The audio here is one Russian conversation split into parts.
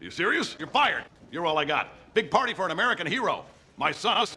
You serious? You're fired. You're all I got. Big party for an American hero. My son.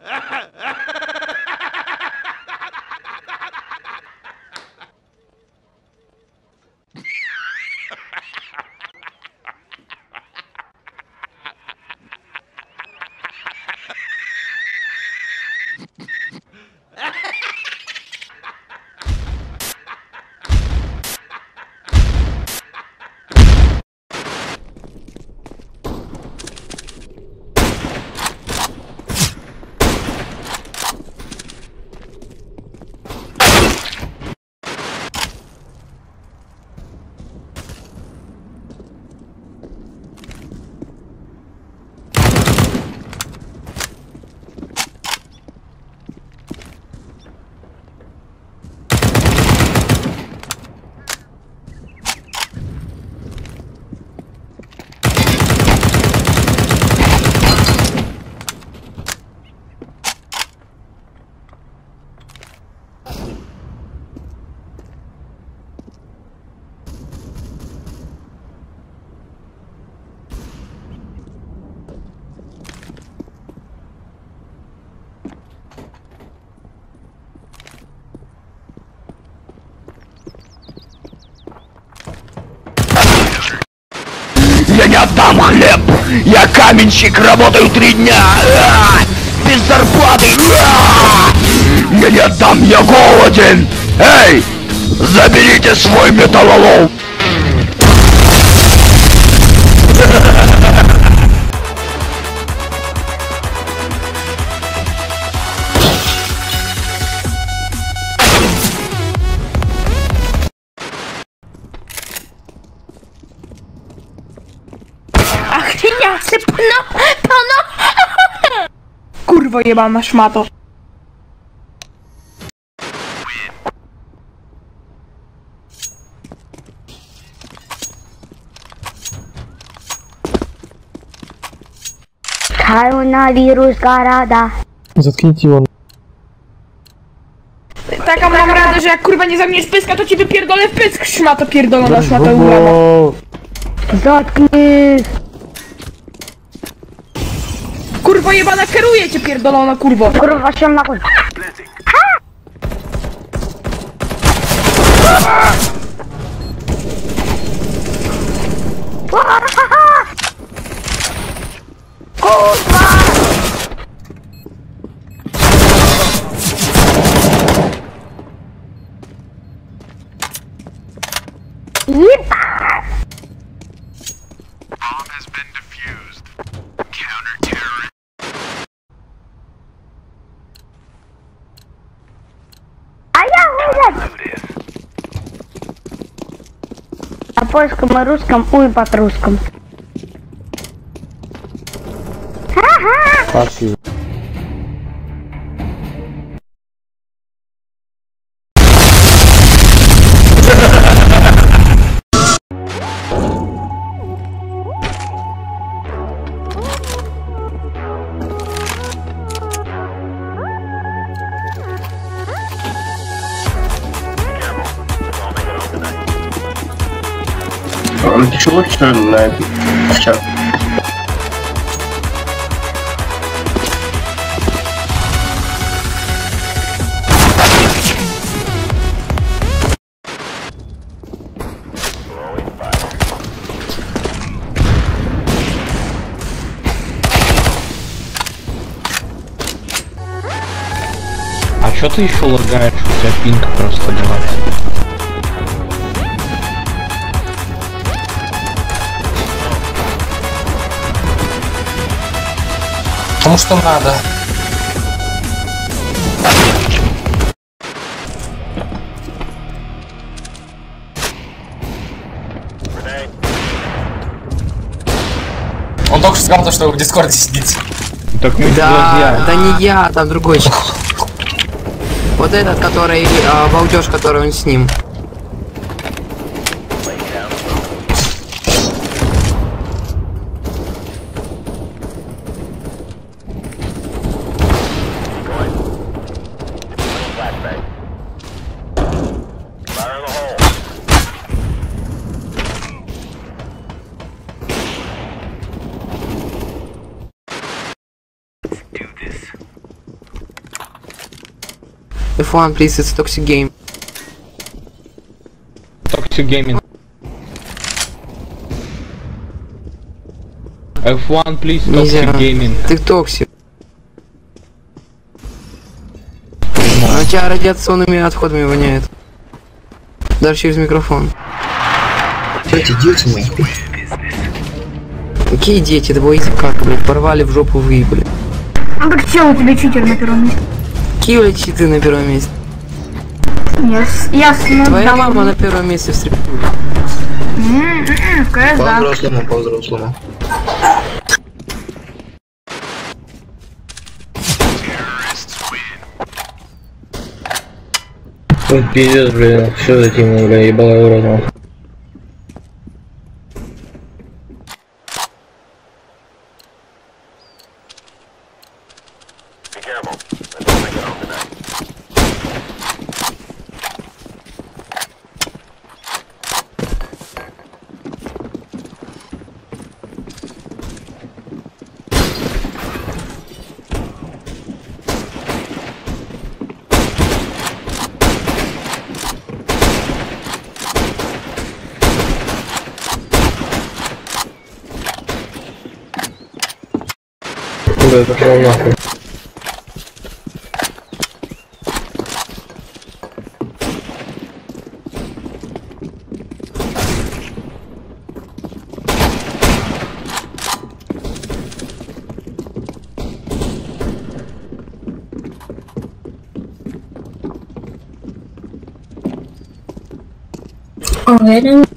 Я каменщик, работаю три дня! А! Без зарплаты! А! Я не отдам, я голоден! Эй! Заберите свой металлолом! kurwo jebana szmato. Koronawiruska rada. Zatknijcie ją. Taką mam radę, że jak kurwa nie zamkniesz pyska, to ci wypierdolę w pysk, szmato pierdolona, szmato ubrana. Zatknij pojebana, skeruje cię pierdolona kurwo. Kurwa, się na kurwa. На польском и русском уебать русском. Пошли. Напишу лучше на чат. А чё ты еще лагаешь? У тебя пинг просто была. Потому что надо. Он только что сказал, то, что вы в Дискорде сидите. Так мы Да, да не я, там другой. Вот этот, который, а, балдеж, который он с ним. F1, please, it's toxic game. Toxic Gaming. F1, please, Нельзя. Toxic Gaming. Ты токсик. А тебя радиационными отходами воняет. Даже через микрофон. Эти дети нахуй. Какие дети? Easy как, блядь, порвали в жопу выебали. Ну так че у тебя читер на первом месте? Какие, блядь, читы на первом месте? Яс- Ясно. Твоя да. мама на первом месте в стриме. М, м, м, В КС, да. По-взрослому, по-взрослому. Ой, пиздец, блин, все затем, бля, ебало в рот. there's a Oh, I didn't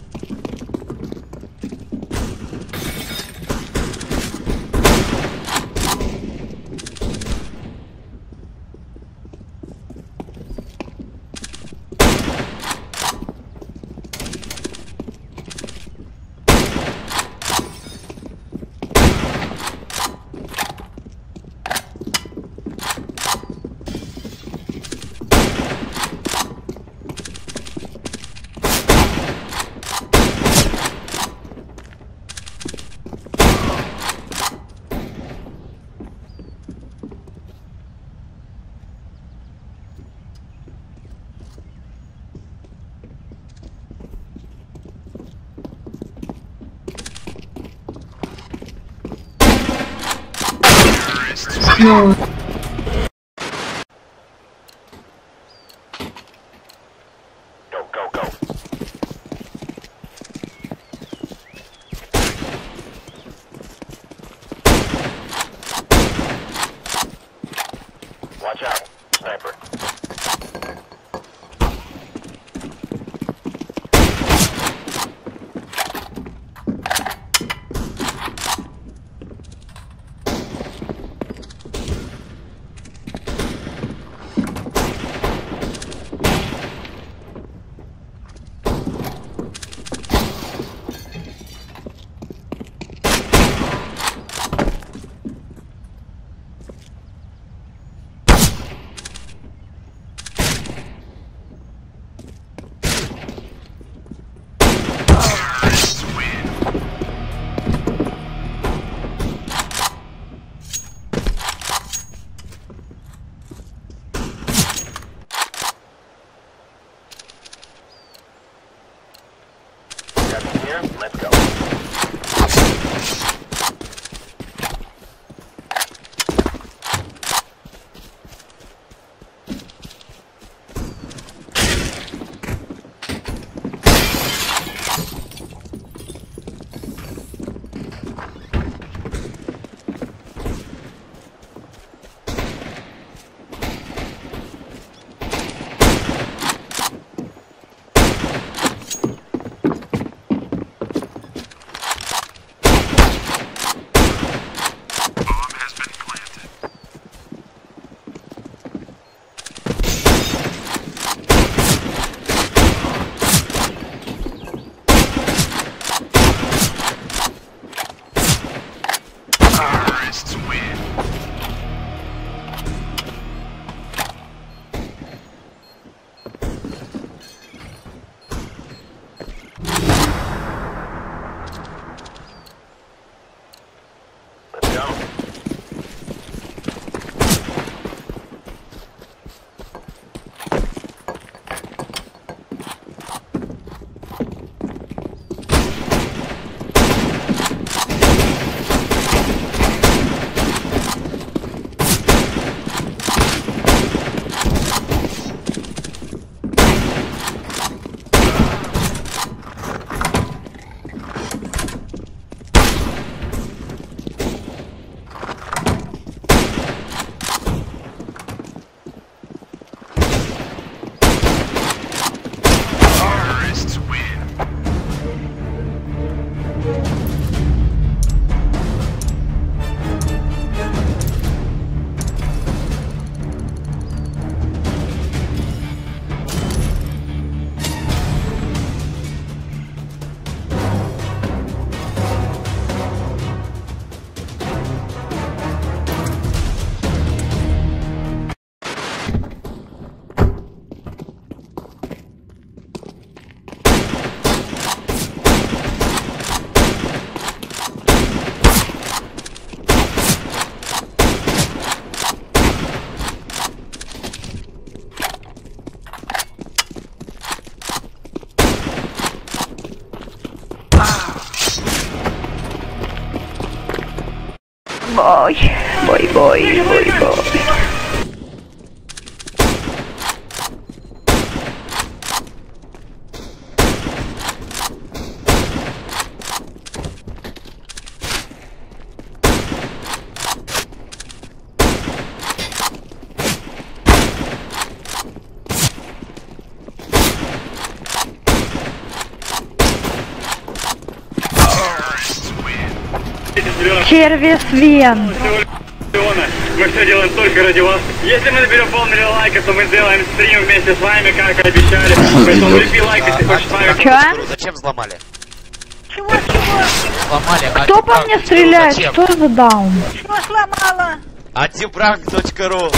No. voy, voy, voy, voy. Сервис Вен. Мы все делаем только ради вас. Если мы наберем полмиллиона лайков, то мы сделаем стрим вместе с вами, как и обещали. Поэтому лепи лайк, если хочешь с нами. Чё? Зачем взломали? Чего, чего? Сломали Кто по мне стреляет? Что за даун? Что сломала? Антипранк.ру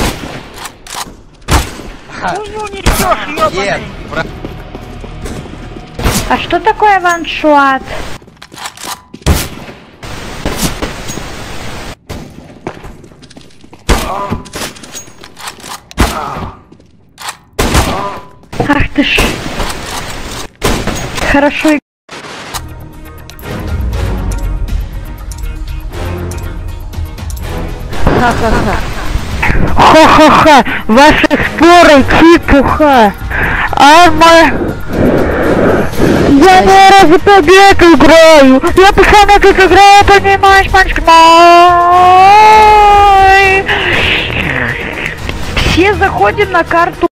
Хуйню несешь, Нет, ёбаный. А что такое ваншот? Ты ж. Хорошо. Ха-ха-ха. Ха-ха-ха. Ваши споры чепуха. А мы... Я не ради побед играю. Я пацаны тут играю, понимаешь, мальчик мой. Все заходим на карту